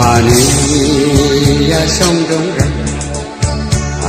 Maria sông đông răng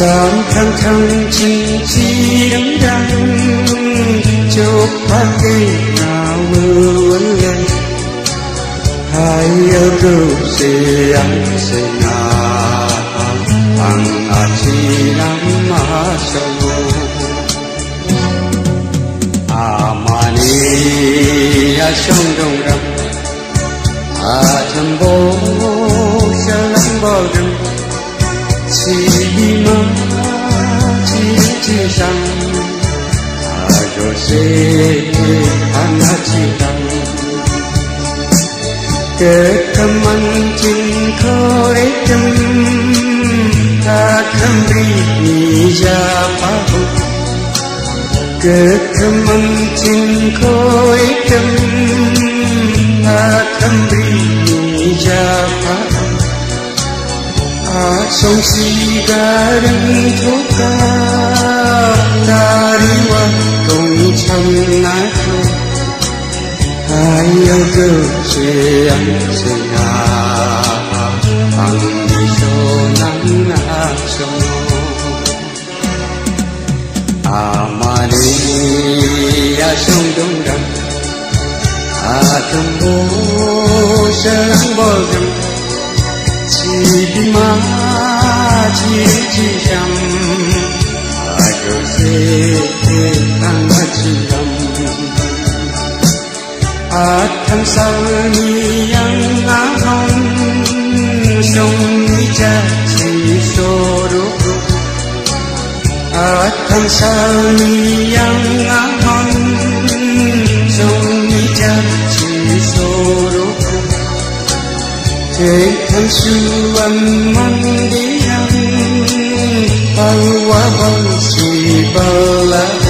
sáng thăng thăng chinh chi đắng đắng Chốc phát cây nào mưa uốn lên. Hai yêu cầu se ăn se nà Ang à chi lắm mà sâu à mà ni à sông đông chỉ đi chỉ chỉ rằng à rồi sẽ chỉ rằng kết cầm ăn chính khó để ta khâm đi ra phá hụt Kekemancing koi ta thầm đi. Asong si garang thuka dari wakong cham nako Ayaw ke siyang siya Ang iso ng asong Amalia sông đông đầm À thầm bố lang bờ rầm Chỉ đi mang thân sâu mi ăn a hông sông mi cha chi so ru ru ở thân sâu mi ăn a hông sông mi cha chi so ru ru thế thân sư âm mong đi ăn, bao quá bao si bao la.